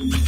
Yeah.